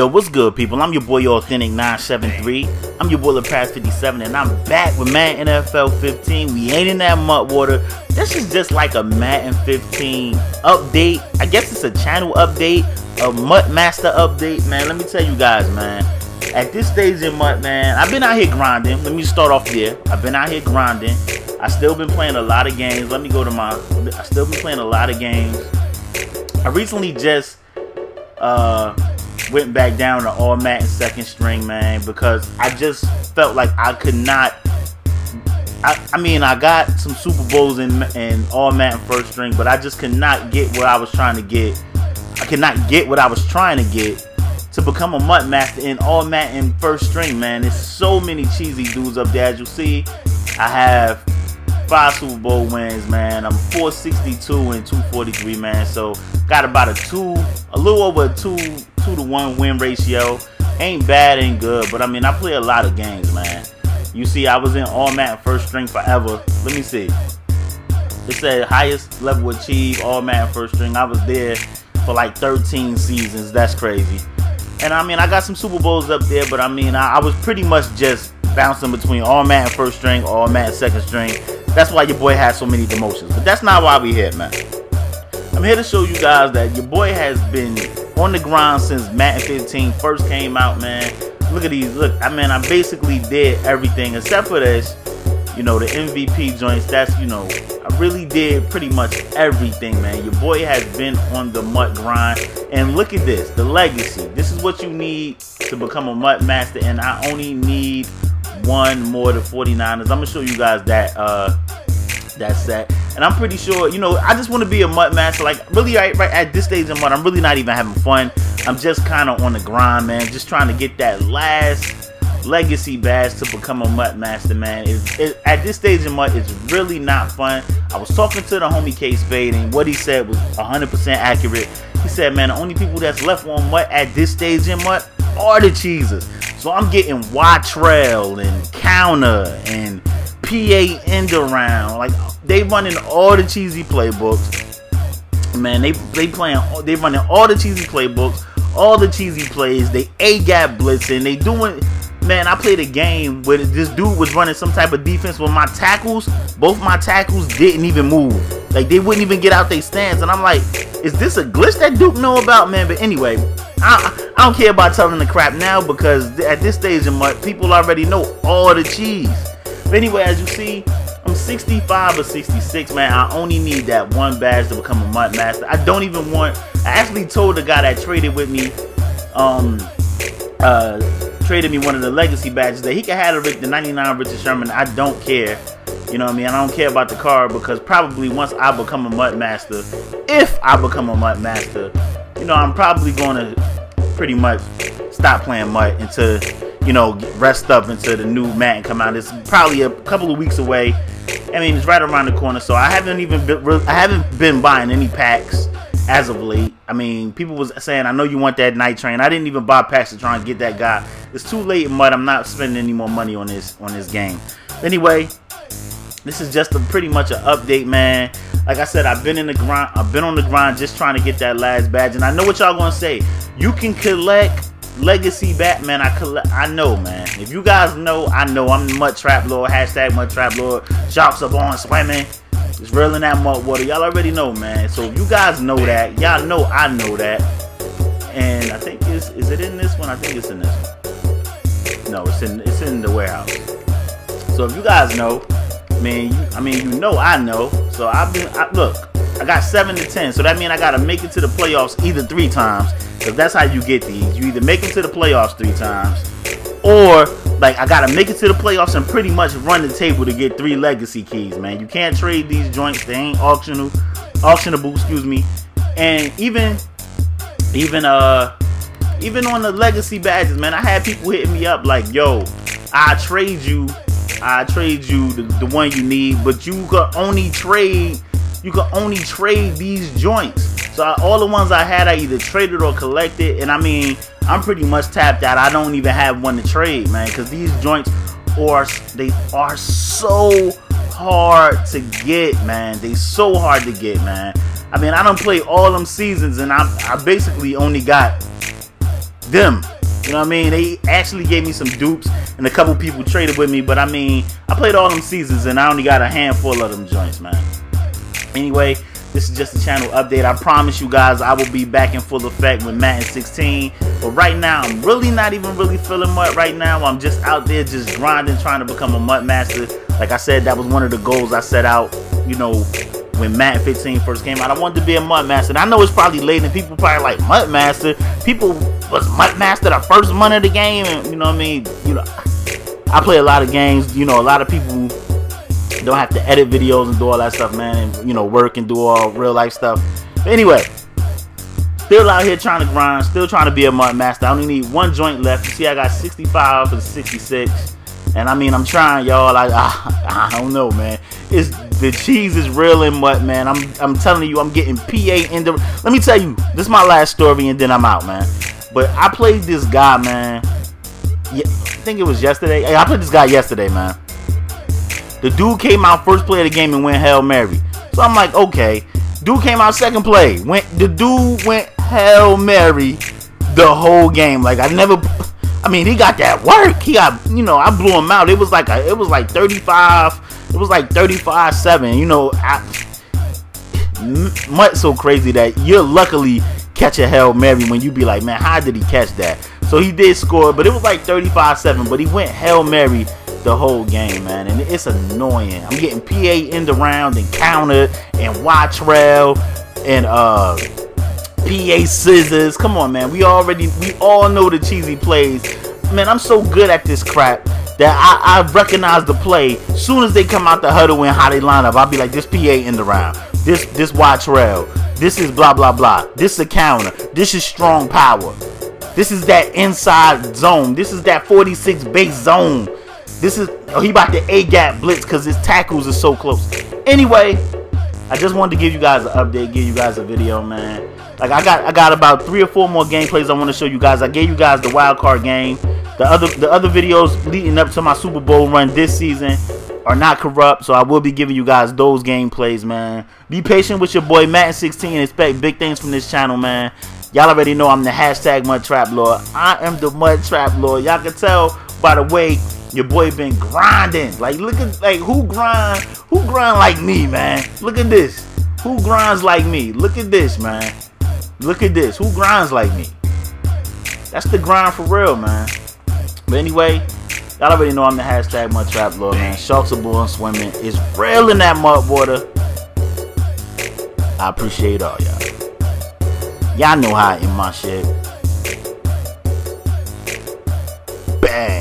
Yo, what's good, people? I'm your boy Authentic 973. I'm your boy Pass 57, and I'm back with Madden NFL 15. We ain't in that mud water. This is just like a Madden 15 update. I guess it's a channel update, a MUT Master update, man. Let me tell you guys, man. At this stage in MUT, man, I've been out here grinding. Let me start off there. I've been out here grinding. I still been playing a lot of games. Let me go to my. I still been playing a lot of games. I recently just uh went back down to all-Madden and second string, man, because I just felt like I could not. I, I mean, I got some Super Bowls in, in all Madden first string, but I just could not get what I was trying to get. I could not get what I was trying to get to become a MUT Master in all-Madden and first string, man. There's so many cheesy dudes up there. As you see, I have five Super Bowl wins, man. I'm 462 and 243, man. So got about a two, a little over a two, two to one win ratio. Ain't bad, ain't good, but I mean, I play a lot of games, man. You see, I was in all Madden first string forever. Let me see. It said highest level achieved all Madden first string. I was there for like 13 seasons. That's crazy. And I mean, I got some Super Bowls up there, but I mean, I, I was pretty much just bouncing between all Madden first string, all Madden second string, that's why your boy had so many demotions. But that's not why we here, man. I'm here to show you guys that your boy has been on the grind since Madden 15 first came out, man. Look at these. Look, I mean, I basically did everything except for this. You know, the MVP joints. That's, you know, I really did pretty much everything, man. Your boy has been on the MUT grind. And look at this, the legacy. This is what you need to become a MUT master. And I only need one more to 49ers. I'm gonna show you guys that uh that set. And I'm pretty sure, you know, I just want to be a MUT master. Like really right, right at this stage in MUT, I'm really not even having fun. I'm just kind of on the grind, man. Just trying to get that last legacy badge to become a MUT master, man. It, it, at this stage in MUT, it's really not fun. I was talking to the homie K Spade, and what he said was 100% accurate. He said, man, the only people that's left on MUT at this stage in MUT are the cheeses. So I'm getting Y-Trail and Counter and PA end around. Like they running all the cheesy playbooks. Man, they they playing they running all the cheesy playbooks, all the cheesy plays. They A gap blitzing. They doing man, I played a game where this dude was running some type of defense with my tackles. Both my tackles didn't even move. Like they wouldn't even get out their stands, And I'm like, is this a glitch that Duke know about, man? But anyway, I, I don't care about telling the crap now because at this stage in my people already know all the cheese. But anyway, as you see, I'm 65 or 66, man. I only need that one badge to become a MUT master. I don't even want. I actually told the guy that traded with me, um, uh, traded me one of the legacy badges that he could have the 99 Richard Sherman. I don't care. You know what I mean? I don't care about the card because probably once I become a MUT master, if I become a MUT master, you know, I'm probably going to pretty much stop playing MUT until, you know, rest up until the new Madden come out. It's probably a couple of weeks away. I mean, it's right around the corner, so I haven't even been, I haven't been buying any packs as of late. I mean, people was saying, I know you want that night train. I didn't even buy packs to try and get that guy. It's too late MUT. I'm not spending any more money on this on this game. Anyway, this is just a pretty much an update, man. Like I said, I've been in the grind. I've been on the grind just trying to get that last badge, and I know what y'all gonna say. You can collect legacy Batman. I collect. I know, man. If you guys know, I know. I'm Mud Trap Lord. Hashtag Mud Trap Lord. Sharks are on swimming. It's real in that mud water. Y'all already know, man. So if you guys know that, y'all know I know that. And I think it's is it in this one? I think it's in this one. No, it's in it's in the warehouse. So if you guys know, man, you, I mean, you know, I know. So I've been, I, look, I got seven to ten. So that means I got to make it to the playoffs either three times, because that's how you get these. You either make it to the playoffs three times, or like I got to make it to the playoffs and pretty much run the table to get three legacy keys, man. You can't trade these joints; they ain't auctionable, auctionable. Excuse me. And even, even uh, even on the legacy badges, man, I had people hitting me up like, "Yo, I trade you I trade you the, the one you need, but you could only trade you can only trade these joints. So I, all the ones I had, I either traded or collected, and I mean, I'm pretty much tapped out. I don't even have one to trade, man, because these joints are they are so hard to get, man. They so hard to get, man. I mean, I don't play all them seasons, and I I basically only got them. You know what I mean? They actually gave me some dupes and a couple people traded with me, but I mean, I played all them seasons and I only got a handful of them joints, man. Anyway, this is just a channel update. I promise you guys I will be back in full effect with Madden 16. But right now, I'm really not even really feeling MUT right now. I'm just out there just grinding, trying to become a MUT master. Like I said, that was one of the goals I set out, you know, when Madden 15 first came out. I wanted to be a MUT master. And I know it's probably late and people probably like MUT master. People was MUT master the first month of the game. And, you know what I mean? You know, I play a lot of games. You know, a lot of people don't have to edit videos and do all that stuff, man. And, you know, work and do all real life stuff. But anyway, still out here trying to grind, still trying to be a MUT master. I only need one joint left. You see, I got 65 for 66. And I mean, I'm trying, y'all. I, I, I don't know, man. It's the cheese is real in what, man. I'm I'm telling you, I'm getting PA in the. Let me tell you, this is my last story, and then I'm out, man. But I played this guy, man. I think it was yesterday. I played this guy yesterday, man. The dude came out first play of the game and went Hail Mary. So I'm like, okay. Dude came out second play. Went the dude went Hail Mary the whole game. Like I never I mean, he got that work. He got, you know, I blew him out. It was like a, it was like 35. It was like 35-7. You know, I, much so crazy that you're luckily catch a Hail Mary when you be like, man, how did he catch that? So he did score, but it was like 35-7. But he went Hail Mary the whole game, man. And it's annoying. I'm getting PA end around and countered and watch rail and uh PA scissors. Come on, man. We already we all know the cheesy plays. Man, I'm so good at this crap that I, I recognize the play. Soon as they come out the huddle and how they line up, I'll be like, this PA end around. This this watch rail. This is blah blah blah. This is a counter. This is strong power. This is that inside zone. This is that 46 base zone. This is oh he about to A gap blitz because his tackles are so close. Anyway, I just wanted to give you guys an update, give you guys a video, man. Like I got I got about three or four more gameplays I want to show you guys. I gave you guys the wild card game. The other the other videos leading up to my Super Bowl run this season are not corrupt, so I will be giving you guys those gameplays, man. Be patient with your boy Madden 16 expect big things from this channel, man. Y'all already know I'm the hashtag Mud Trap Lord. I am the Mud Trap Lord. Y'all can tell by the way your boy been grinding. Like look at like who grind who grind like me, man. Look at this. Who grinds like me? Look at this, man. Look at this. Who grinds like me? That's the grind for real, man. But anyway, y'all already know I'm the hashtag Mud Trap Lord, man. Sharks are born swimming. It's real in that mud water. I appreciate all y'all. Y'all know how I end my shit. Bang.